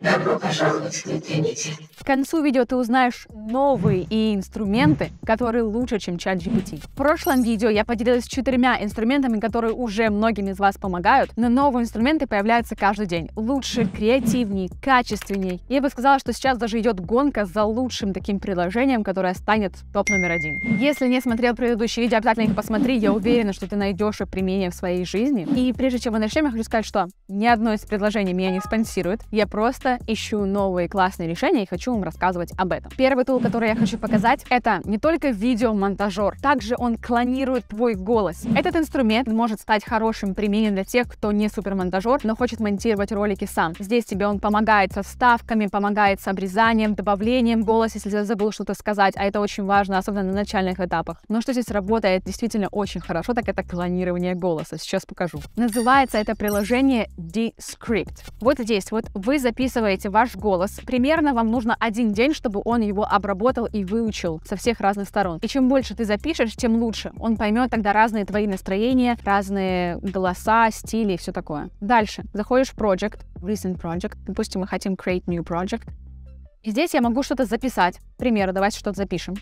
Добро пожаловать в Infinity. К концу видео ты узнаешь новые и инструменты, которые лучше, чем чат GPT. В прошлом видео я поделилась четырьмя инструментами, которые уже многим из вас помогают, но новые инструменты появляются каждый день. Лучше, креативнее, качественнее. Я бы сказала, что сейчас даже идет гонка за лучшим таким приложением, которое станет топ номер один. Если не смотрел предыдущие видео, обязательно их посмотри. Я уверена, что ты найдешь применение в своей жизни. И прежде чем мы начнем, я хочу сказать, что ни одно из предложений меня не спонсирует. Я просто ищу новые классные решения и хочу вам рассказывать об этом. Первый тул, который я хочу показать, это не только видеомонтажер, также он клонирует твой голос. Этот инструмент может стать хорошим применением для тех, кто не супермонтажер, но хочет монтировать ролики сам. Здесь тебе он помогает со вставками, помогает с обрезанием, добавлением голоса, если ты забыл что-то сказать, а это очень важно, особенно на начальных этапах. Но что здесь работает действительно очень хорошо, так это клонирование голоса. Сейчас покажу. Называется это приложение Descript. Вот здесь вот вы записываете ваш голос. Примерно вам нужно один день, чтобы он его обработал и выучил со всех разных сторон. И чем больше ты запишешь, тем лучше. Он поймет тогда разные твои настроения, разные голоса, стили и все такое. Дальше. Заходишь в Project, Recent Project. Допустим, мы хотим create new project. И здесь я могу что-то записать. К примеру, давайте что-то запишем.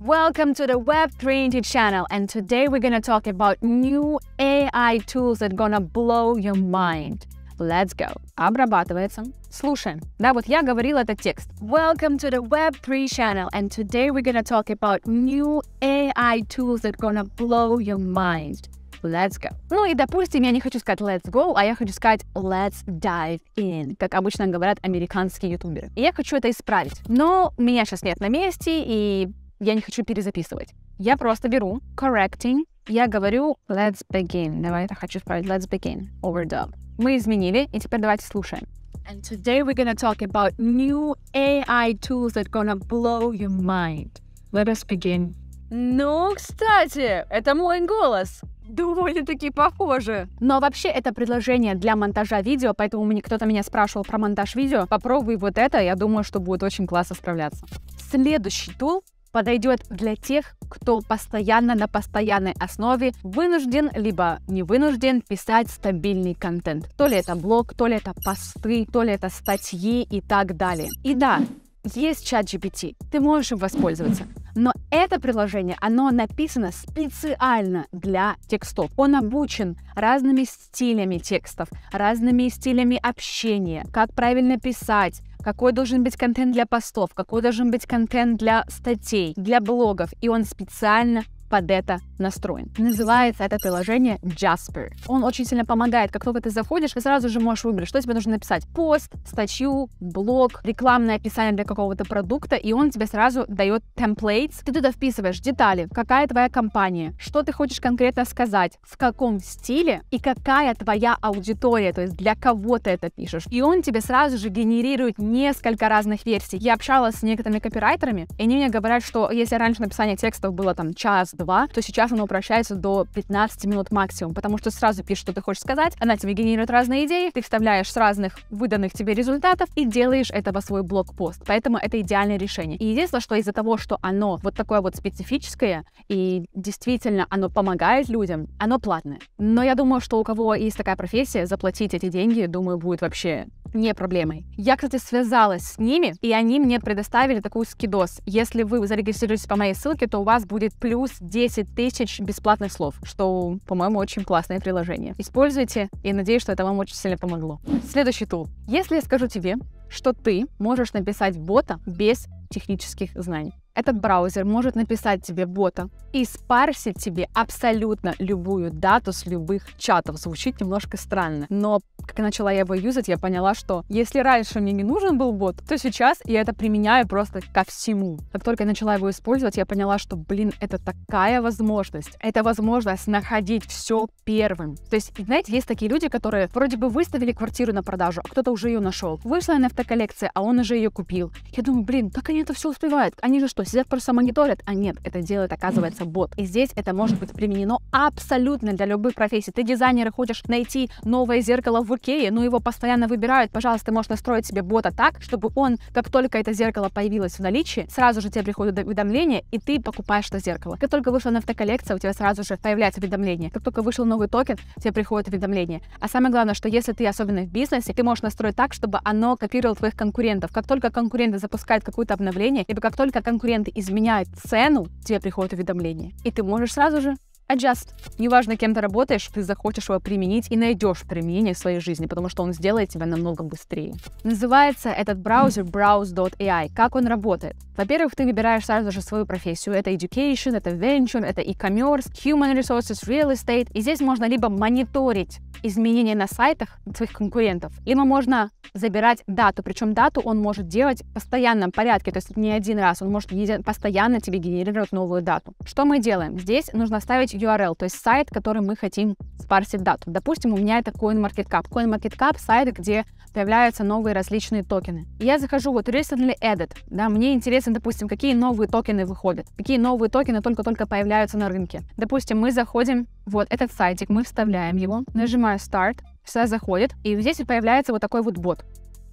Welcome to the Web3 channel, and today we're gonna talk about new AI tools that gonna blow your mind. Let's go. Обрабатывается. Слушаем. Да, вот я говорила этот текст. Welcome to the Web3 channel, and today we're gonna talk about new AI tools that gonna blow your mind. Let's go. Ну и, допустим, я не хочу сказать let's go, а я хочу сказать let's dive in, как обычно говорят американские ютуберы. И я хочу это исправить. Но меня сейчас нет на месте, и я не хочу перезаписывать. Я просто беру correcting, я говорю let's begin. Давай я хочу исправить let's begin. Overdub. Мы изменили, и теперь давайте слушаем. And today we're gonna talk about new AI tools that gonna blow your mind. Let us begin. Ну, кстати, это мой голос. Довольно-таки похоже. Но вообще это предложение для монтажа видео, поэтому мне кто-то меня спрашивал про монтаж видео. Попробуй вот это, я думаю, что будет очень классно справляться. Следующий тул подойдет для тех, кто постоянно на постоянной основе вынужден либо не вынужден писать стабильный контент. То ли это блог, то ли это посты, то ли это статьи и так далее. И да, есть чат GPT, ты можешь им воспользоваться. Но это приложение, оно написано специально для текстов. Он обучен разными стилями текстов, разными стилями общения, как правильно писать, какой должен быть контент для постов, какой должен быть контент для статей, для блогов. И он специально под это настроен. Называется это приложение Jasper. Он очень сильно помогает. Как только ты заходишь, ты сразу же можешь выбрать, что тебе нужно написать. Пост, статью, блог, рекламное описание для какого-то продукта, и он тебе сразу дает templates. Ты туда вписываешь детали, какая твоя компания, что ты хочешь конкретно сказать, в каком стиле и какая твоя аудитория, то есть для кого ты это пишешь. И он тебе сразу же генерирует несколько разных версий. Я общалась с некоторыми копирайтерами, и они мне говорят, что если раньше написание текстов было там час, 2, то сейчас оно упрощается до 15 минут максимум, потому что сразу пишешь, что ты хочешь сказать, она тебе генерирует разные идеи, ты вставляешь с разных выданных тебе результатов и делаешь этого свой блокпост. Поэтому это идеальное решение. И единственное, что из-за того, что оно вот такое вот специфическое и действительно оно помогает людям, оно платное. Но я думаю, что у кого есть такая профессия, заплатить эти деньги, думаю, будет вообще не проблемой. Я, кстати, связалась с ними, и они мне предоставили такую скидос. Если вы зарегистрируетесь по моей ссылке, то у вас будет плюс 10 тысяч бесплатных слов, что, по-моему, очень классное приложение. Используйте, и надеюсь, что это вам очень сильно помогло. Следующий тул. Если я скажу тебе, что ты можешь написать бота без технических знаний. Этот браузер может написать тебе бота и спарсить тебе абсолютно любую дату с любых чатов. Звучит немножко странно, но как я начала его юзать, я поняла, что если раньше мне не нужен был бот, то сейчас я это применяю просто ко всему. Как только я начала его использовать, я поняла, что, блин, это такая возможность. Это возможность находить все первым. То есть, знаете, есть такие люди, которые вроде бы выставили квартиру на продажу, а кто-то уже ее нашел. Вышла NFT-коллекция, а он уже ее купил. Я думаю, блин, как они это все успевают? Они же что, что все просто мониторят, а нет, это делает, оказывается, бот. И здесь это может быть применено абсолютно для любых профессий. Ты дизайнер и хочешь найти новое зеркало в Икее, но его постоянно выбирают, пожалуйста, ты можешь настроить себе бота так, чтобы он, как только это зеркало появилось в наличии, сразу же тебе приходит уведомление, и ты покупаешь это зеркало. Как только вышла NFT-коллекция, у тебя сразу же появляется уведомление. Как только вышел новый токен, тебе приходит уведомление. А самое главное, что если ты особенно в бизнесе, ты можешь настроить так, чтобы оно копировало твоих конкурентов. Как только конкуренты запускают какое-то обновление, либо как только конкуренты изменяют цену, тебе приходит уведомление. И ты можешь сразу же adjust. Неважно, кем ты работаешь, ты захочешь его применить и найдешь применение в своей жизни, потому что он сделает тебя намного быстрее. Называется этот браузер browse.ai. Как он работает? Во-первых, ты выбираешь сразу же свою профессию. Это education, это venture, это e-commerce, human resources, real estate. И здесь можно либо мониторить изменения на сайтах своих конкурентов, либо можно забирать дату. Причем дату он может делать в постоянном порядке, то есть не один раз. Он может постоянно тебе генерировать новую дату. Что мы делаем? Здесь нужно ставить URL, то есть сайт, который мы хотим спарсить дату. Допустим, у меня это CoinMarketCap. CoinMarketCap — сайт, где появляются новые различные токены. Я захожу вот recently added, да, мне интересно, допустим, какие новые токены выходят, какие новые токены только-только появляются на рынке. Допустим, мы заходим, вот этот сайтик, мы вставляем его, нажимаю start, все заходит, и здесь появляется вот такой вот бот.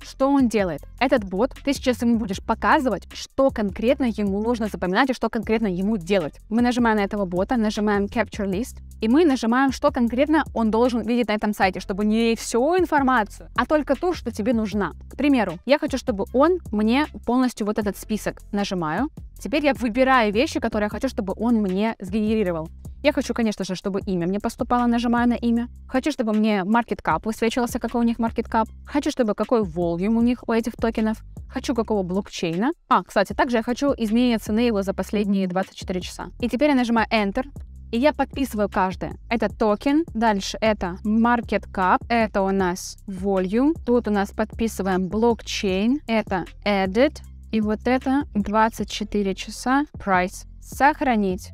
Что он делает? Этот бот, ты сейчас ему будешь показывать, что конкретно ему нужно запоминать и что конкретно ему делать. Мы нажимаем на этого бота, нажимаем Capture List, и мы нажимаем, что конкретно он должен видеть на этом сайте, чтобы не всю информацию, а только ту, что тебе нужна. К примеру, я хочу, чтобы он мне полностью вот этот список нажимаю. Теперь я выбираю вещи, которые я хочу, чтобы он мне сгенерировал. Я хочу, конечно же, чтобы имя мне поступало, нажимаю на имя. Хочу, чтобы мне market cap высвечивался, какой у них market cap. Хочу, чтобы какой volume у них, у этих токенов. Хочу какого блокчейна. А, кстати, также я хочу изменение цены его за последние 24 часа. И теперь я нажимаю Enter. И я подписываю каждое. Это токен, дальше это market cap, это у нас volume, тут у нас подписываем блокчейн, это edit, и вот это 24 часа price. Сохранить.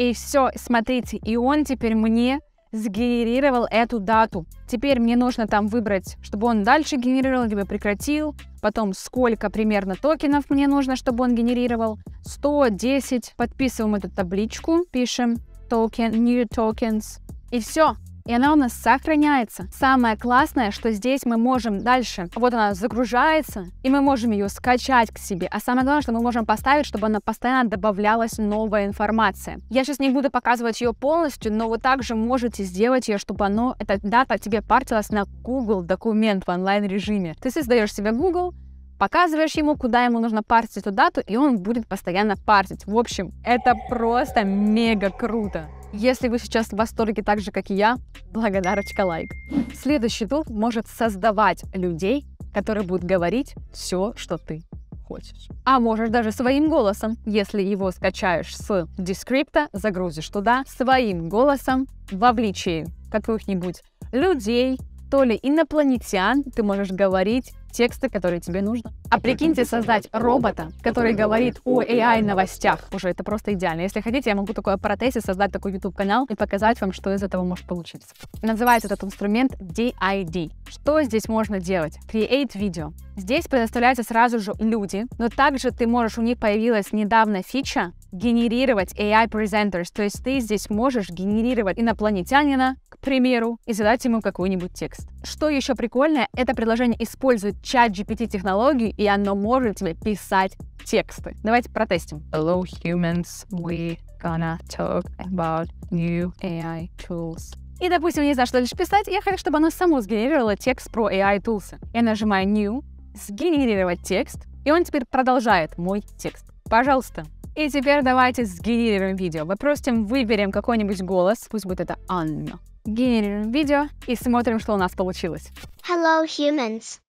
И все, смотрите, и он теперь мне сгенерировал эту дату. Теперь мне нужно там выбрать, чтобы он дальше генерировал, либо прекратил. Потом сколько примерно токенов мне нужно, чтобы он генерировал. 110. Подписываем эту табличку, пишем токен, new tokens. И все и она у нас сохраняется. Самое классное, что здесь мы можем дальше, вот она загружается, и мы можем ее скачать к себе. А самое главное, что мы можем поставить, чтобы она постоянно добавлялась новая информация. Я сейчас не буду показывать ее полностью, но вы также можете сделать ее, чтобы оно, эта дата тебе партилась на Google документ в онлайн режиме. Ты создаешь себе Google, показываешь ему, куда ему нужно парсить эту дату, и он будет постоянно парсить. В общем, это просто мега круто. Если вы сейчас в восторге так же, как и я, благодарочка лайк. Следующий тул может создавать людей, которые будут говорить все, что ты хочешь. А можешь даже своим голосом, если его скачаешь с дескрипта, загрузишь туда своим голосом, вовлечи каких-нибудь людей, то ли инопланетян, ты можешь говорить тексты, которые тебе нужно. А прикиньте создать робота, который говорит о AI новостях. Уже это просто идеально. Если хотите, я могу такое протестить, создать такой YouTube канал и показать вам, что из этого может получиться. Называется этот инструмент DID. Что здесь можно делать? Create video. Здесь предоставляются сразу же люди, но также ты можешь, у них появилась недавно фича генерировать AI presenters, то есть ты здесь можешь генерировать инопланетянина, к примеру, и задать ему какой-нибудь текст. Что еще прикольное, это приложение использует чат GPT технологию, и оно может тебе писать тексты. Давайте протестим. Hello humans, we gonna talk about new AI tools. И, допустим, не знаю, что дальше писать, я хочу, чтобы оно само сгенерировало текст про AI tools. Я нажимаю New, сгенерировать текст, и он теперь продолжает мой текст. Пожалуйста. И теперь давайте сгенерируем видео. Попросим, выберем какой-нибудь голос, пусть будет это Анна. Генерируем видео и смотрим, что у нас получилось. Hello humans.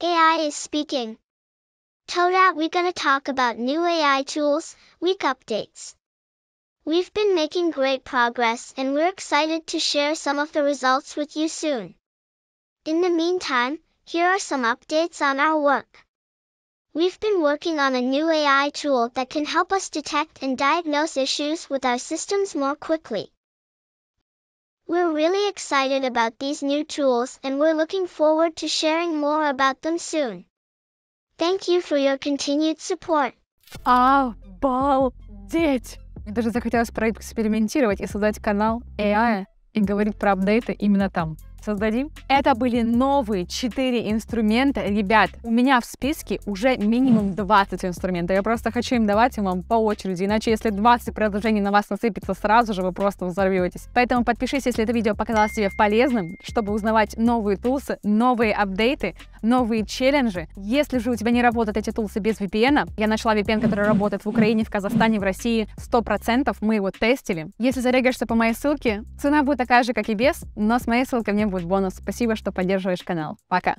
AI is speaking. Toda we're gonna talk about new AI tools, week updates. We've been making great progress and we're excited to share some of the results with you soon. In the meantime, here are some updates on our work. We've been working on a new AI tool that can help us detect and diagnose issues with our systems more quickly. We're really excited about these new tools and we're looking forward to sharing more about them soon. Thank you for your continued support. Обалдеть! Мне даже захотелось проэкспериментировать и создать канал AI и говорить про апдейты именно там Создадим. Это были новые 4 инструмента. Ребят, у меня в списке уже минимум 20 инструментов. Я просто хочу им давать им вам по очереди, иначе если 20 предложений на вас насыпется сразу же, вы просто взорветесь. Поэтому подпишись, если это видео показалось тебе полезным, чтобы узнавать новые тулсы, новые апдейты, новые челленджи. Если же у тебя не работают эти тулсы без VPN, я нашла VPN, который работает в Украине, в Казахстане, в России 100%, мы его тестили. Если зарегишься по моей ссылке, цена будет такая же, как и без, но с моей ссылкой мне будет бонус. Спасибо, что поддерживаешь канал. Пока!